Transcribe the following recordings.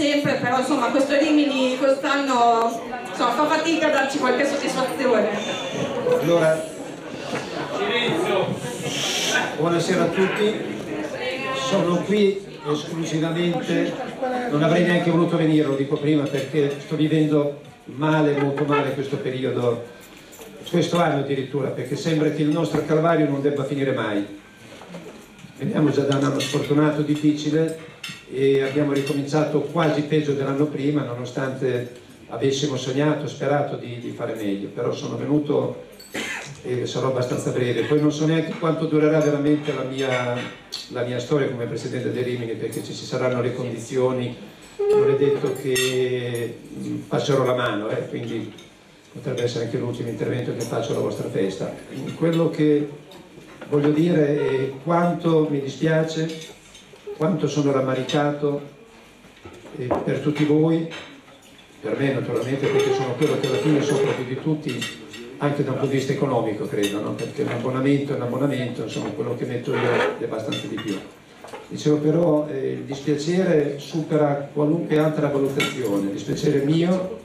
sempre, però insomma questo Rimini quest'anno fa fatica a darci qualche soddisfazione. Allora, buonasera a tutti, sono qui esclusivamente, non avrei neanche voluto venire, lo dico prima, perché sto vivendo male, molto male questo periodo, questo anno addirittura, perché sembra che il nostro calvario non debba finire mai. Veniamo già da un anno sfortunato, difficile e abbiamo ricominciato quasi peggio dell'anno prima, nonostante avessimo sognato, sperato di, di fare meglio, però sono venuto e sarò abbastanza breve. Poi non so neanche quanto durerà veramente la mia, la mia storia come Presidente dei Rimini, perché ci saranno le condizioni, non è detto che passerò la mano, eh, quindi potrebbe essere anche l'ultimo intervento che faccio alla vostra festa. Quello che voglio dire è quanto mi dispiace, quanto sono rammaricato eh, per tutti voi, per me naturalmente perché sono quello che alla fine soffro più di tutti anche da un punto di vista economico credo, no? perché un abbonamento è un abbonamento, insomma quello che metto io è abbastanza di più. Dicevo però eh, il dispiacere supera qualunque altra valutazione, il dispiacere mio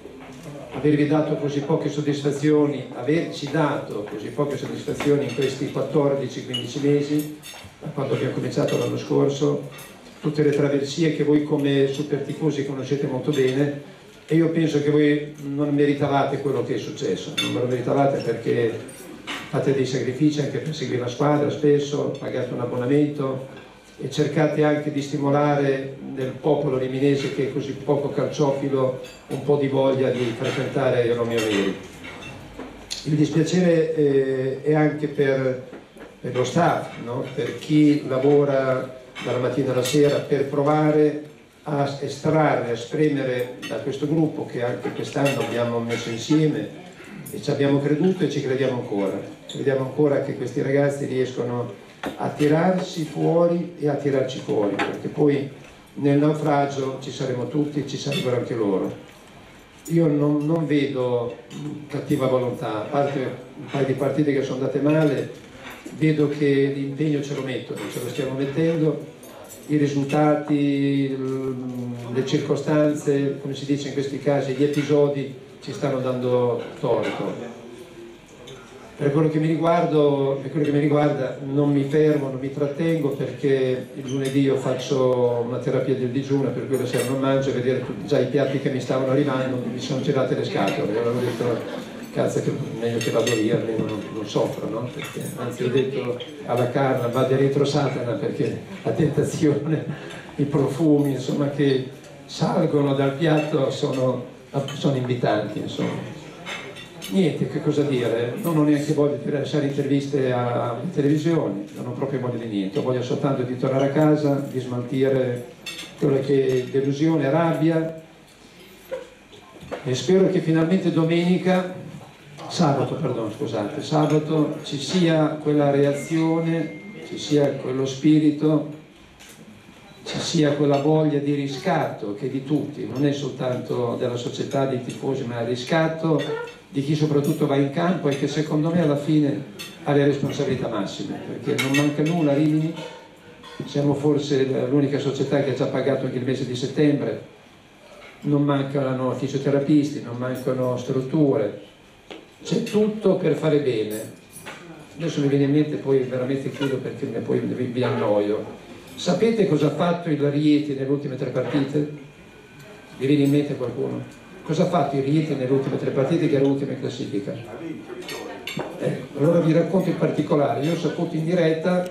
avervi dato così poche soddisfazioni, averci dato così poche soddisfazioni in questi 14-15 mesi, da quando abbiamo cominciato l'anno scorso, tutte le traversie che voi come super tifosi conoscete molto bene, e io penso che voi non meritavate quello che è successo, non me lo meritavate perché fate dei sacrifici anche per seguire la squadra spesso, pagate un abbonamento e cercate anche di stimolare nel popolo riminese che è così poco calciofilo un po' di voglia di frequentare Romeo Neri. Il dispiacere eh, è anche per, per lo staff, no? per chi lavora dalla mattina alla sera per provare a estrarre, a spremere da questo gruppo che anche quest'anno abbiamo messo insieme e ci abbiamo creduto e ci crediamo ancora. Crediamo ancora che questi ragazzi riescono a tirarsi fuori e a tirarci fuori, perché poi nel naufragio ci saremo tutti e ci sarebbero anche loro. Io non, non vedo cattiva volontà, a parte un paio di partite che sono andate male, vedo che l'impegno ce lo mettono, ce lo stiamo mettendo i risultati, le circostanze, come si dice in questi casi, gli episodi ci stanno dando torto. Per quello che mi, riguardo, per quello che mi riguarda non mi fermo, non mi trattengo perché il lunedì io faccio una terapia del digiuno per cui la non mangio e vedere già i piatti che mi stavano arrivando mi sono girate le scatole, avevo detto cazzo che meglio che vado via, almeno non, non soffro, no? Perché, anzi ho detto alla carne, vada dietro Satana perché la tentazione, i profumi insomma, che salgono dal piatto sono, sono invitanti. Insomma. Niente, che cosa dire, non ho neanche voglia di lasciare interviste alle televisioni, non ho proprio voglia di niente, ho voglia soltanto di tornare a casa, di smaltire quello che è delusione, rabbia. E spero che finalmente domenica sabato, perdono, scusate, sabato ci sia quella reazione, ci sia quello spirito, ci sia quella voglia di riscatto che è di tutti, non è soltanto della società, dei tifosi, ma il riscatto di chi soprattutto va in campo e che secondo me alla fine ha le responsabilità massime, perché non manca nulla Rimini, siamo forse l'unica società che ha già pagato anche il mese di settembre, non mancano fisioterapisti, non mancano strutture, c'è tutto per fare bene. Adesso mi viene in mente, poi veramente chiudo perché poi vi annoio. Sapete cosa ha fatto il Rieti nelle ultime tre partite? Vi viene in mente qualcuno? Cosa ha fatto il Rieti nelle ultime tre partite che era l'ultima in classifica? Ecco, allora vi racconto in particolare. Io ho saputo in diretta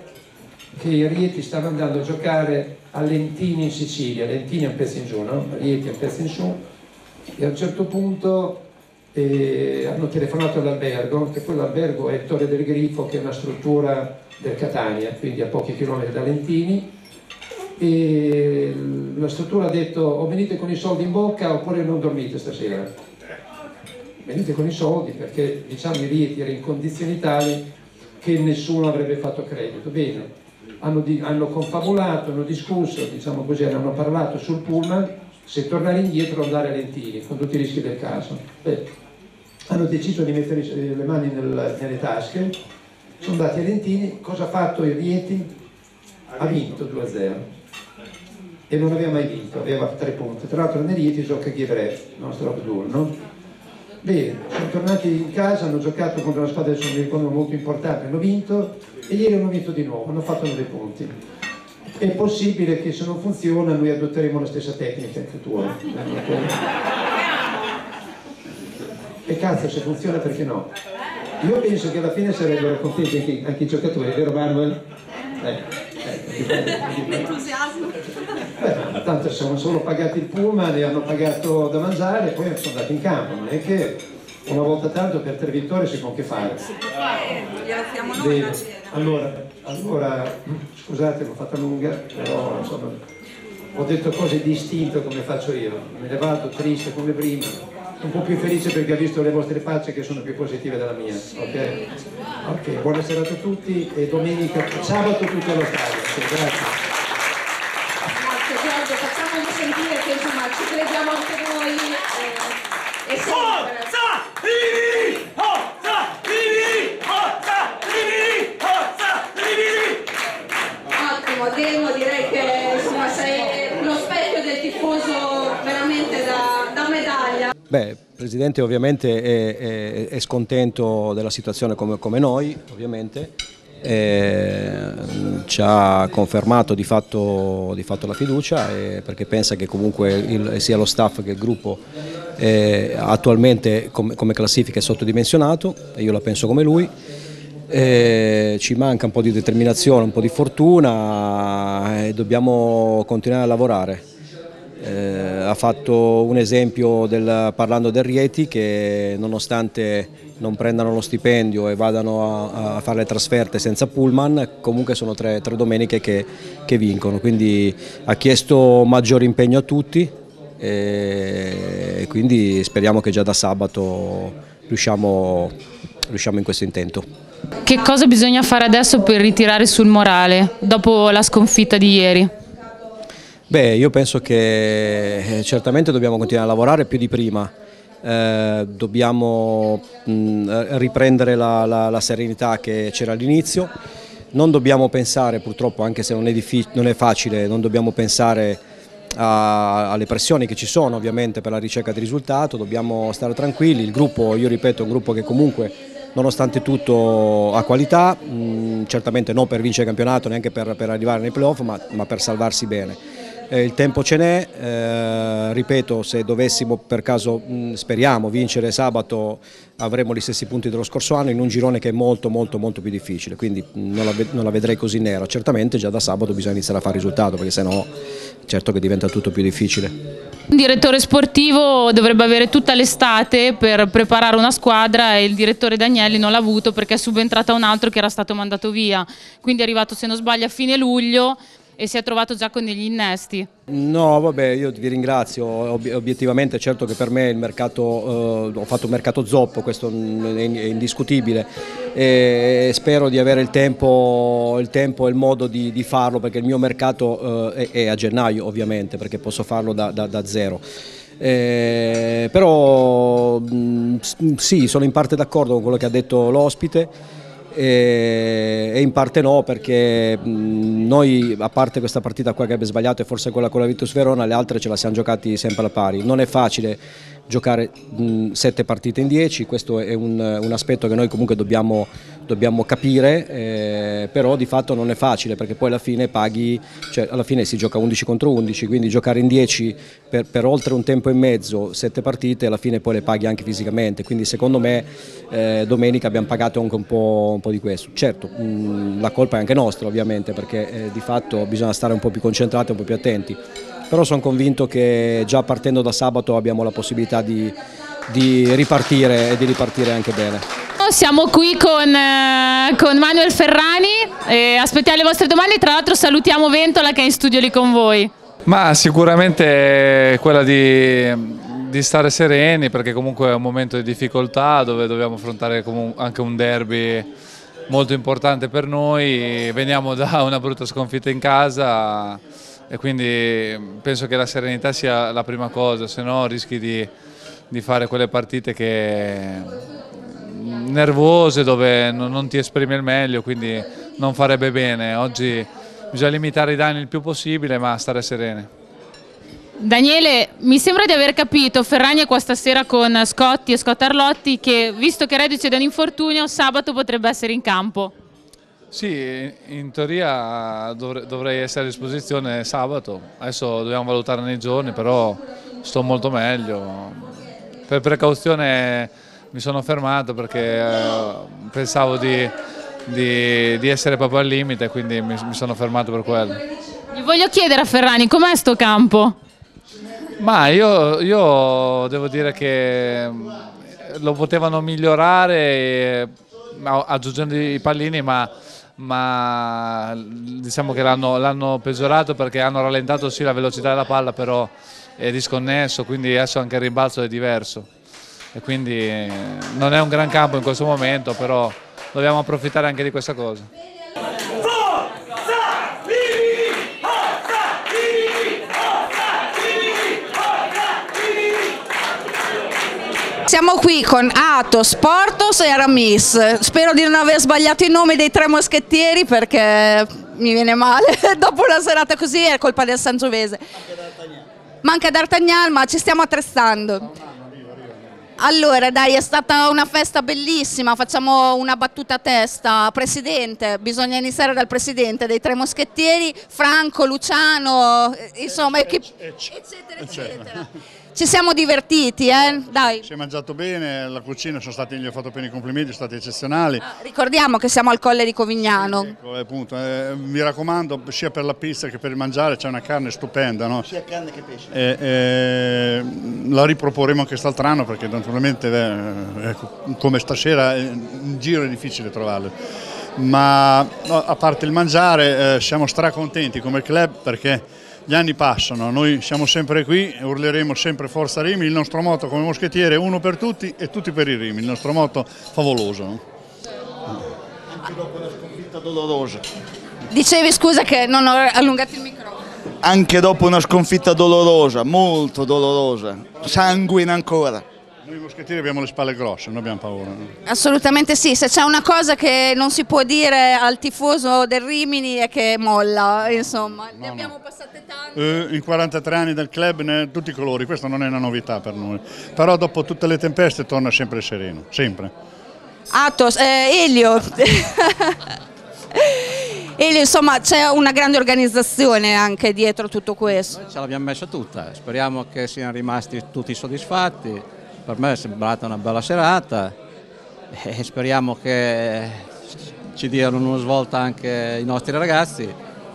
che i Rieti stanno andando a giocare a Lentini in Sicilia. Lentini è un pezzo in giù, no? Rieti è un pezzo in su. E a un certo punto e hanno telefonato all'albergo, che quell'albergo è Torre del Grifo, che è una struttura del Catania, quindi a pochi chilometri da Lentini, e la struttura ha detto o venite con i soldi in bocca oppure non dormite stasera. Venite con i soldi perché diciamo i Rieti era in condizioni tali che nessuno avrebbe fatto credito. Bene, hanno, di, hanno confabulato, hanno discusso, diciamo così, hanno parlato sul pullman se tornare indietro andare a Lentini, con tutti i rischi del caso. Beh, hanno deciso di mettere le mani nel, nelle tasche, sono andati a Lentini, cosa ha fatto il Rieti? Ha vinto 2-0. e non aveva mai vinto, aveva tre punti. Tra l'altro Neriti gioca Ghivre, il nostro no? Bene, sono tornati in casa, hanno giocato contro una squadra che sono molto importante, hanno vinto e ieri hanno vinto di nuovo, hanno fatto 9 punti. È possibile che se non funziona noi adotteremo la stessa tecnica in futuro. E cazzo, se funziona perché no? Io penso che alla fine sarebbero contenti anche, anche i giocatori, vero Manuel? Eh. Entusiasmo. Beh, tanto sono solo pagati il pullman e hanno pagato da mangiare e poi sono andati in campo, non è che una volta tanto per tre vittorie si può anche fare. Si può fare, noi la cena. Allora, allora, scusate, l'ho fatta lunga, però insomma, ho detto cose distinte come faccio io, me ne vado triste come prima, un po' più felice perché ho visto le vostre facce che sono più positive della mia. Ok? Ok, buona serata a tutti e domenica, sabato tutti allo stadio. Grazie Giorgio, facciamogli sentire che insomma ci crediamo anche noi. Eh, e sempre. Ottimo, Demo direi che insomma sei lo specchio del tifoso veramente da, da medaglia. Beh, il Presidente ovviamente è, è, è scontento della situazione come, come noi, ovviamente. E ci ha confermato di fatto, di fatto la fiducia perché pensa che comunque il, sia lo staff che il gruppo eh, attualmente come, come, classifica è sottodimensionato e io la penso come lui. Eh, ci manca un po' di determinazione, un po' di fortuna e dobbiamo continuare a lavorare. Eh, ha fatto un esempio del, parlando del Rieti che nonostante non prendano lo stipendio e vadano a, a fare le trasferte senza pullman, comunque sono tre, tre domeniche che, che, vincono, quindi ha chiesto maggiore impegno a tutti e quindi speriamo che già da sabato riusciamo, riusciamo in questo intento. Che cosa bisogna fare adesso per ritirare sul morale dopo la sconfitta di ieri? Beh, io penso che eh, certamente dobbiamo continuare a lavorare più di prima, eh, dobbiamo mh, riprendere la, la, la, serenità che c'era all'inizio, non dobbiamo pensare purtroppo, anche se non è, non è facile, non dobbiamo pensare a, alle pressioni che ci sono ovviamente per la ricerca di risultato, dobbiamo stare tranquilli, il gruppo, io ripeto, è un gruppo che comunque nonostante tutto ha qualità, mh, certamente non per vincere il campionato, neanche per, per arrivare nei playoff, ma, ma per salvarsi bene eh, il tempo ce n'è, eh, ripeto se dovessimo per caso mh, speriamo vincere sabato avremo gli stessi punti dello scorso anno in un girone che è molto molto molto più difficile, quindi non la, non la vedrei così nera, certamente già da sabato bisogna iniziare a fare risultato perché sennò certo che diventa tutto più difficile. Un direttore sportivo dovrebbe avere tutta l'estate per preparare una squadra e il direttore Danielli non l'ha avuto perché è subentrata un altro che era stato mandato via, quindi è arrivato se non sbaglio a fine luglio e si è trovato già con degli innesti? No, vabbè, io vi ringrazio, obiettivamente certo che per me il mercato, eh, ho fatto un mercato zoppo, questo è indiscutibile e spero di avere il tempo, il tempo e il modo di, di, farlo perché il mio mercato eh, è, a gennaio ovviamente perché posso farlo da, da, da zero. Eh, però mh, sì, sono in parte d'accordo con quello che ha detto l'ospite e in parte no perché noi a parte questa partita qua che abbiamo sbagliato e forse quella con la Virtus Verona le altre ce la siamo giocati sempre alla pari. Non è facile giocare mh, sette partite in dieci, questo è un, un aspetto che noi comunque dobbiamo, dobbiamo capire, eh, però di fatto non è facile perché poi alla fine paghi, cioè alla fine si gioca 11 contro 11, quindi giocare in 10 per, per, oltre un tempo e mezzo, sette partite, alla fine poi le paghi anche fisicamente, quindi secondo me eh, domenica abbiamo pagato anche un po', un po di questo. Certo, mh, la colpa è anche nostra ovviamente perché eh, di fatto bisogna stare un po' più concentrati, un po' più attenti però sono convinto che già partendo da sabato abbiamo la possibilità di, di ripartire e di ripartire anche bene. Siamo qui con, eh, con Manuel Ferrani e aspettiamo le vostre domande, tra l'altro salutiamo Ventola che è in studio lì con voi. Ma sicuramente quella di, di, stare sereni perché comunque è un momento di difficoltà dove dobbiamo affrontare anche un derby molto importante per noi, veniamo da una brutta sconfitta in casa e quindi penso che la serenità sia la prima cosa, se no rischi di, di fare quelle partite che nervose dove non ti esprimi il meglio, quindi non farebbe bene. Oggi bisogna limitare i danni il più possibile ma stare sereni. Daniele, mi sembra di aver capito, Ferragni è qua stasera con Scotti e Scott Arlotti, che visto che reduce da un infortunio, sabato potrebbe essere in campo. Sì, in teoria dovrei essere a disposizione sabato, adesso dobbiamo valutare nei giorni, però sto molto meglio. Per precauzione mi sono fermato perché eh, pensavo di, di, di, essere proprio al limite, quindi mi, mi sono fermato per quello. Gli voglio chiedere a Ferrani, com'è sto campo? Ma io, io, devo dire che mm, lo potevano migliorare aggiungendo i pallini, ma, ma diciamo che l'hanno peggiorato perché hanno rallentato sì la velocità della palla, però è disconnesso, quindi adesso anche il rimbalzo è diverso. E quindi eh, non è un gran campo in questo momento, però dobbiamo approfittare anche di questa cosa. Siamo qui con Atos, Portos e Aramis. Spero di non aver sbagliato i nomi dei tre moschettieri perché mi viene male. Dopo una serata così è colpa del Sangiovese. Manca D'Artagnan, ma ci stiamo attrezzando. Allora, dai, è stata una festa bellissima, facciamo una battuta a testa. Presidente, bisogna iniziare dal presidente dei tre moschettieri, Franco, Luciano, insomma, eccetera, eccetera. Ci siamo divertiti, eh? Dai. Si è mangiato bene, la cucina sono stati, gli ho fatto bene i complimenti, sono stati eccezionali. Ah, ricordiamo che siamo al Colle di Covignano. Sì, ecco, appunto, eh, mi raccomando, sia per la pizza che per il mangiare c'è una carne stupenda, no? Sia carne che pesce. Eh, eh, la riproporremo anche quest'altro anno perché naturalmente eh, ecco, come stasera in giro è difficile trovarle. Ma no, a parte il mangiare eh, siamo stracontenti come club perché gli anni passano, noi siamo sempre qui, urleremo sempre Forza Rimini, il nostro motto come moschettiere è uno per tutti e tutti per i Rimini, il nostro motto favoloso. Anche dopo una sconfitta dolorosa. Dicevi scusa che non ho allungato il microfono. Anche dopo una sconfitta dolorosa, molto dolorosa, sanguina ancora. Noi moschettieri abbiamo le spalle grosse, non abbiamo paura. No? Assolutamente sì, se c'è una cosa che non si può dire al tifoso del Rimini è che molla, insomma, no, ne abbiamo no. passate tante. Eh, in 43 anni del club ne tutti i colori, questa non è una novità per noi, però dopo tutte le tempeste torna sempre sereno, sempre. Atos, eh, Elio. Elio, insomma c'è una grande organizzazione anche dietro tutto questo. Noi ce l'abbiamo messa tutta, speriamo che siano rimasti tutti soddisfatti per me è sembrata una bella serata e speriamo che ci diano una svolta anche i nostri ragazzi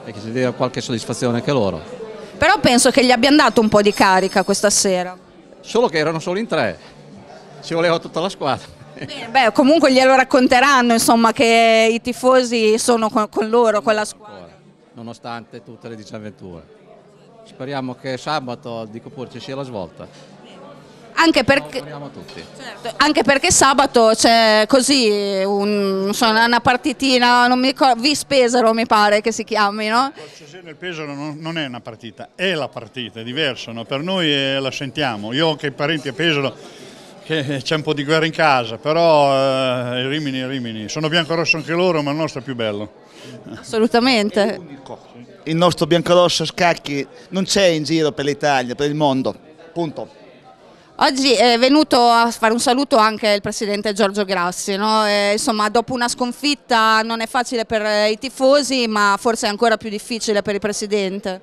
e che ci diano qualche soddisfazione anche loro. Però penso che gli abbiamo dato un po' di carica questa sera. Solo che erano solo in tre, ci voleva tutta la squadra. Bene, beh, comunque glielo racconteranno insomma, che i tifosi sono con, con loro, con la squadra. Nonostante tutte le disavventure. Speriamo che sabato, dico pure, ci sia la svolta anche perché, certo, anche perché sabato c'è così un, insomma, una partitina, non mi ricordo, Vispesaro mi pare che si chiami, no? Il Pesaro non, è una partita, è la partita, è diverso, no? per noi è, la sentiamo. Io ho anche parenti a Pesaro che c'è un po' di guerra in casa, però eh, Rimini è Rimini. Sono bianco-rosso anche loro, ma il nostro è più bello. Assolutamente. Il nostro bianco-rosso scacchi non c'è in giro per l'Italia, per il mondo. Punto. Oggi è venuto a fare un saluto anche il presidente Giorgio Grassi, no? e, insomma dopo una sconfitta non è facile per i tifosi ma forse è ancora più difficile per il presidente.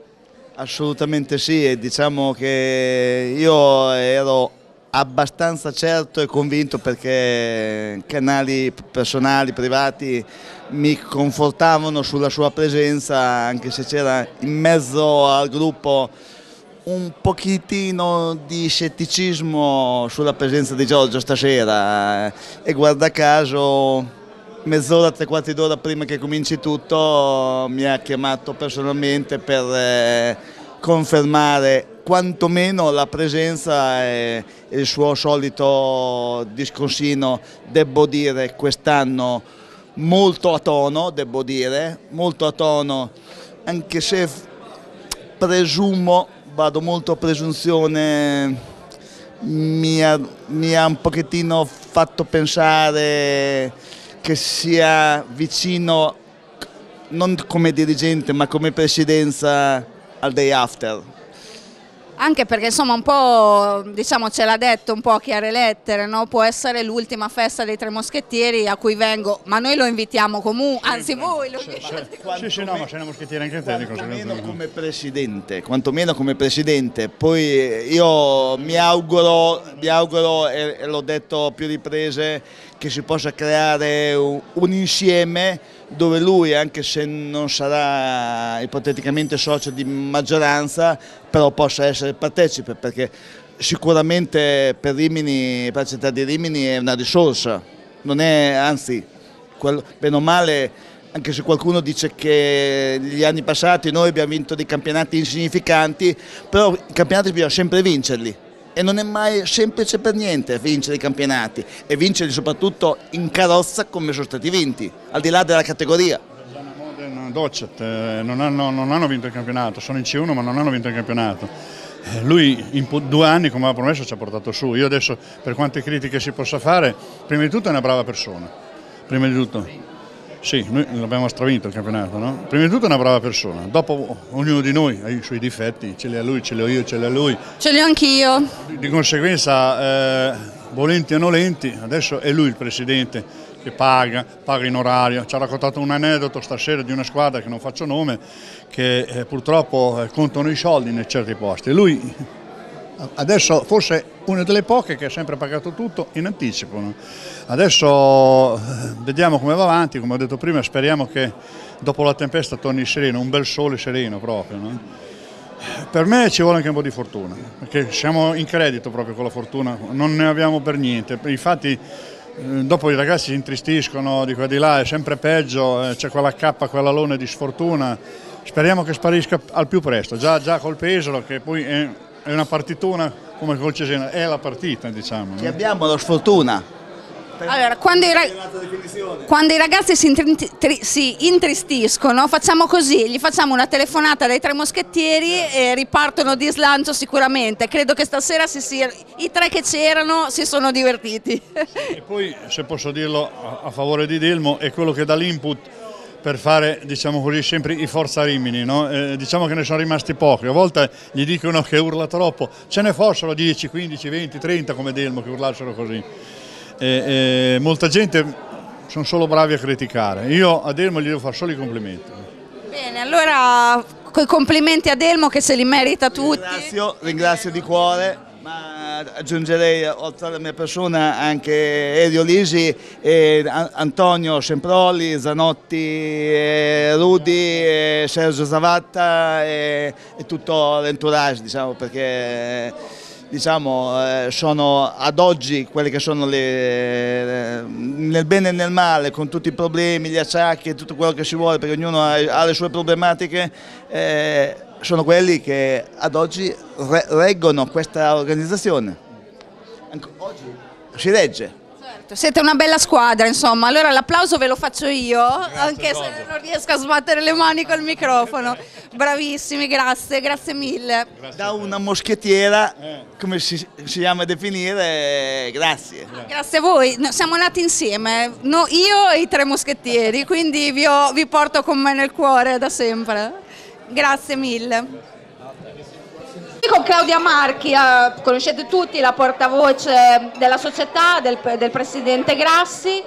Assolutamente sì, e diciamo che io ero abbastanza certo e convinto perché canali personali, privati mi confortavano sulla sua presenza anche se c'era in mezzo al gruppo un pochettino di scetticismo sulla presenza di Giorgio stasera e guarda caso mezz'ora, tre quarti d'ora prima che cominci tutto mi ha chiamato personalmente per eh, confermare quantomeno la presenza e il suo solito discorsino, devo dire, quest'anno molto a tono, devo dire, molto a tono, anche se presumo vado molto a presunzione, mi ha, mi ha un pochettino fatto pensare che sia vicino, non come dirigente ma come presidenza al day after. Anche perché insomma un po' diciamo ce l'ha detto un po' a chiare lettere, no? può essere l'ultima festa dei tre moschettieri a cui vengo, ma noi lo invitiamo comunque, anzi voi lo invitate. Sì, sì, no, ma sei una moschettiera anche te, Quantomeno come presidente, quantomeno come presidente. Poi io mi auguro, mi auguro e, e l'ho detto a più riprese, che si possa creare un, insieme dove lui, anche se non sarà ipoteticamente socio di maggioranza, però possa essere partecipe, perché sicuramente per Rimini, per la città di Rimini è una risorsa, non è, anzi, quello- bene o male, anche se qualcuno dice che gli anni passati noi abbiamo vinto dei campionati insignificanti, però i campionati bisogna sempre vincerli e non è mai semplice per niente vincere i campionati e vincerli soprattutto in carrozza come sono stati vinti, al di là della categoria. Modena, Docet eh, non hanno, non hanno vinto il campionato, sono in C1 ma non hanno vinto il campionato. Eh, Lui in due anni, come aveva promesso, ci ha portato su. Io adesso, per quante critiche si possa fare, prima di tutto è una brava persona. Prima di tutto. Sì, noi l'abbiamo stravinto il campionato, no? Prima di tutto è una brava persona, dopo ognuno di noi ha i suoi difetti, ce li ha lui, ce li ho io, ce li ha lui. Ce li ho anch'io. Di conseguenza, eh, volenti o nolenti, adesso è lui il presidente che paga, paga in orario. Ci ha raccontato un aneddoto stasera di una squadra che non faccio nome, che eh, purtroppo eh, contano i soldi in certi posti. Lui adesso forse una delle poche che ha sempre pagato tutto in anticipo. no? Adesso eh, vediamo come va avanti, come ho detto prima, speriamo che dopo la tempesta torni sereno, un bel sole sereno proprio. no? Per me ci vuole anche un po' di fortuna, perché siamo in credito proprio con la fortuna, non ne abbiamo per niente. Infatti eh, dopo i ragazzi si intristiscono di qua e di là, è sempre peggio, eh, c'è quella cappa, quella lona di sfortuna. Speriamo che sparisca al più presto, già, già col Pesaro che poi è, è una partitona come col Cesena, è la partita diciamo. no? Che abbiamo la sfortuna. Allora, quando i, quando i ragazzi si, intri- tri- si intristiscono, facciamo così, gli facciamo una telefonata dai tre moschettieri e ripartono di slancio sicuramente. Credo che stasera si sia- i tre che c'erano si sono divertiti. E poi, se posso dirlo a, a favore di Delmo, è quello che dà l'input per fare, diciamo così, sempre i Forza Rimini, no? Eh, diciamo che ne sono rimasti pochi, a volte gli dicono che urla troppo, ce ne fossero 10, 15, 20, 30 come Delmo che urlassero così. E- e molta gente sono solo bravi a criticare, io a Delmo gli devo fare solo i complimenti. Bene, allora coi complimenti a Delmo che se li merita tutti. Ringrazio, ringrazio di cuore, ma aggiungerei oltre alla mia persona anche Elio Lisi, An- Antonio Semproli, Zanotti, Rudi, Sergio Zavatta e, tutto l'entourage, diciamo, perché diciamo, eh, sono ad oggi quelle che sono le, nel bene e nel male, con tutti i problemi, gli acciacchi tutto quello che si vuole, perché ognuno ha, ha le sue problematiche, eh, sono quelli che ad oggi re- reggono questa organizzazione. Anche oggi si regge. Siete una bella squadra, insomma. Allora l'applauso ve lo faccio io, anche se non riesco a sbattere le mani col microfono. Bravissimi, grazie, grazie mille. Da una moschettiera, come si, si ama definire, grazie. Grazie a voi, No, siamo nati insieme, no, io e i tre moschettieri, quindi vi, ho- vi porto con me nel cuore da sempre. Grazie mille. Con Claudia Marchi, eh, conoscete tutti la portavoce della società, del, del presidente Grassi.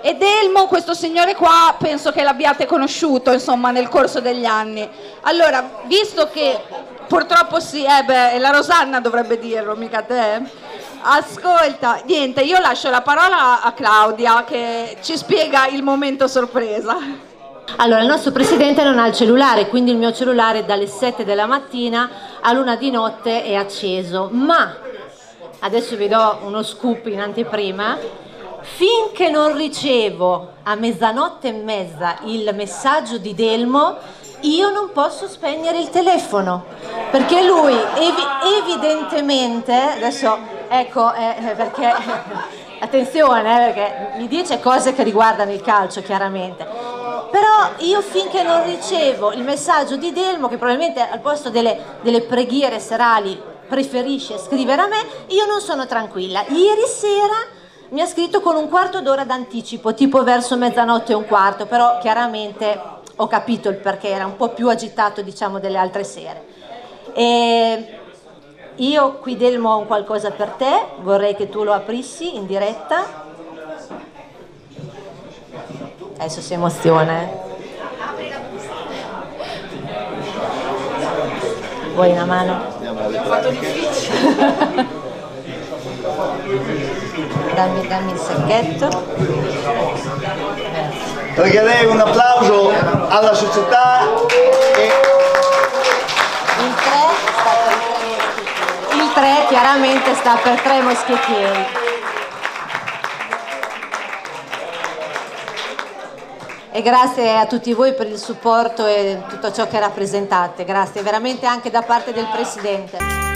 E Delmo, questo signore qua, penso che l'abbiate conosciuto insomma nel corso degli anni. Allora, visto che purtroppo sì, eh beh, la Rosanna dovrebbe dirlo, mica te. Ascolta, niente, io lascio la parola a Claudia che ci spiega il momento sorpresa. Allora, il nostro presidente non ha il cellulare, quindi il mio cellulare dalle 7 della mattina a luna di notte è acceso, ma adesso vi do uno scoop in anteprima, finché non ricevo a mezzanotte e mezza il messaggio di Delmo, io non posso spegnere il telefono, perché lui evi- evidentemente, adesso ecco, eh, eh, perché attenzione, eh, perché mi dice cose che riguardano il calcio chiaramente, però io finché non ricevo il messaggio di Delmo, che probabilmente al posto delle, delle preghiere serali preferisce scrivere a me, io non sono tranquilla. Ieri sera mi ha scritto con un quarto d'ora d'anticipo, tipo verso mezzanotte e un quarto, però chiaramente ho capito il perché, era un po' più agitato diciamo delle altre sere. E io qui Delmo ho un qualcosa per te, vorrei che tu lo aprissi in diretta. Adesso si emoziona. Eh. Vuoi una mano? fatto difficile. dammi, dammi il sacchetto. Regherei un applauso alla società e Il 3 sta per il 3 chiaramente sta per tre moschettieri. E grazie a tutti voi per il supporto e tutto ciò che rappresentate. Grazie veramente anche da parte del Presidente.